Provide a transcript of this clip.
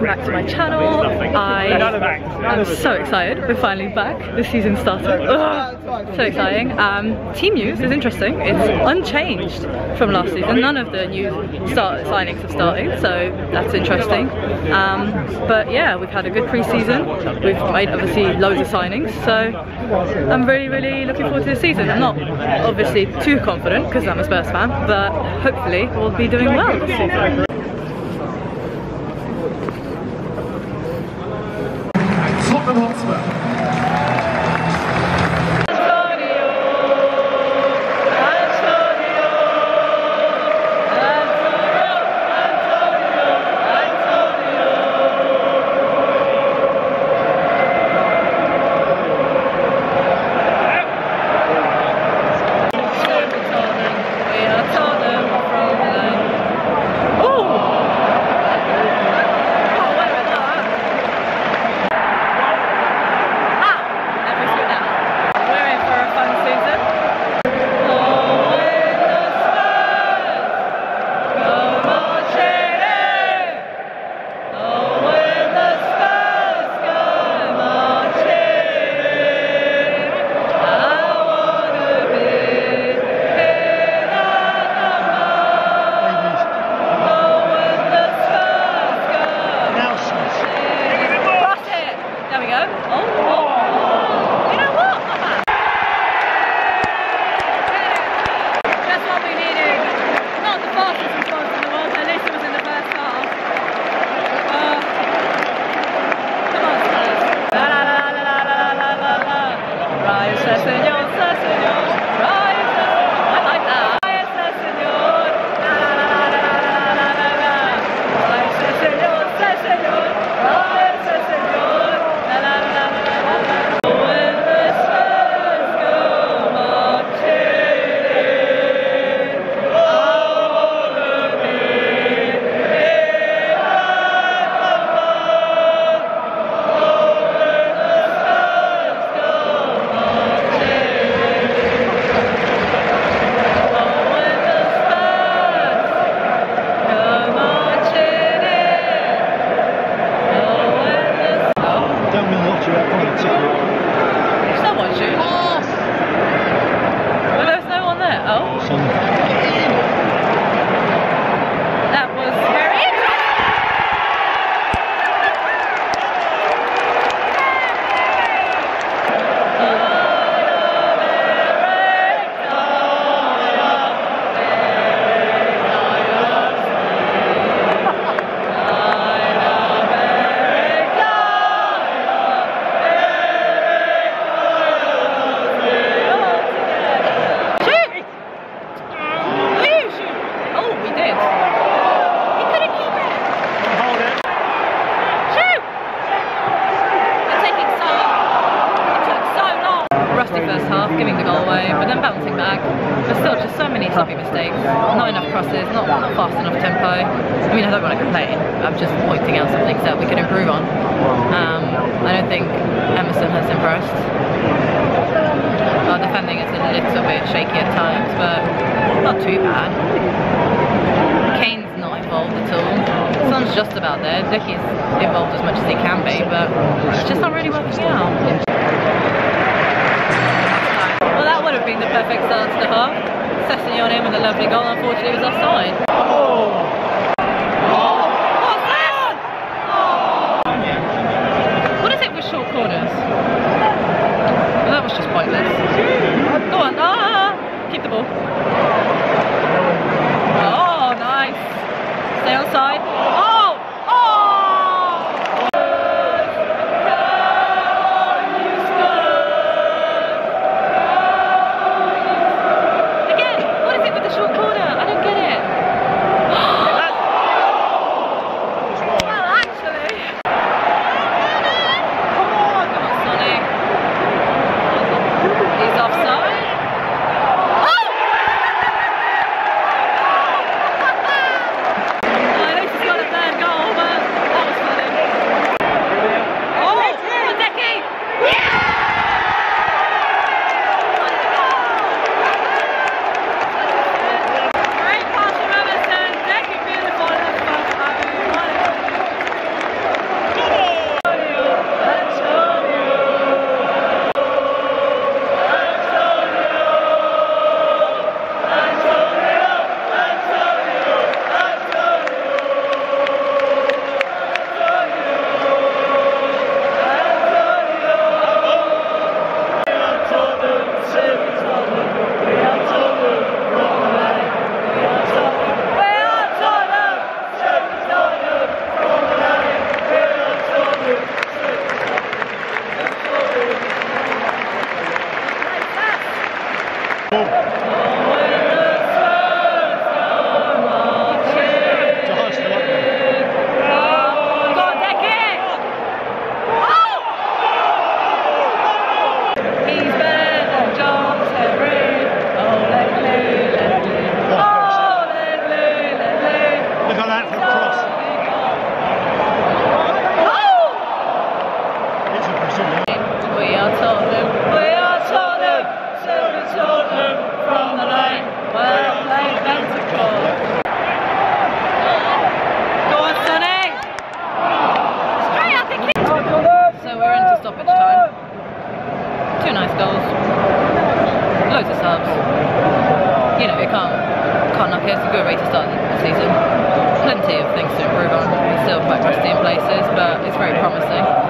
welcome back to my channel. I am so excited, we're finally back. The season started. Ugh, so exciting. Um, team news is interesting. It's unchanged from last season. None of the new start signings have started, so that's interesting. Um, but yeah, we've had a good pre-season. We've made obviously loads of signings, so I'm really, really looking forward to the season. I'm not obviously too confident because I'm a Spurs fan, but hopefully we'll be doing well this season. Verbandsmann. I mean, I don't want to complain. I'm just pointing out some things that we can improve on. Um, I don't think Emerson has impressed. Our defending is a little bit shaky at times, but not too bad. Kane's not involved at all. Son's just about there. Deki's involved as much as he can be, but it's just not really working out. Well, that would have been the perfect start to the half. Sessegnon in with a lovely goal. Unfortunately, was offside. Boom. goals, loads of subs. You know, it can't can't knock it. It's a good way to start the season. Plenty of things to improve on. Still quite rusty in places, but it's very promising.